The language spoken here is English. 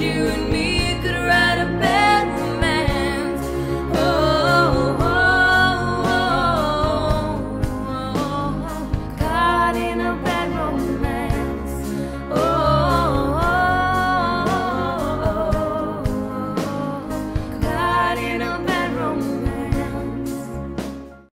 you